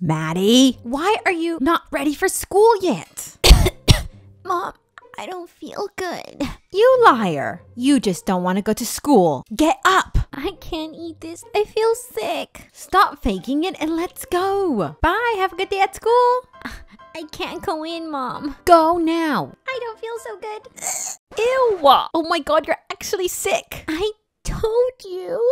Maddie, why are you not ready for school yet? Mom, I don't feel good. You liar. You just don't want to go to school. Get up. I can't eat this. I feel sick. Stop faking it and let's go. Bye. Have a good day at school. I can't go in, Mom. Go now. I don't feel so good. Ew. Oh my god, you're actually sick. I told you.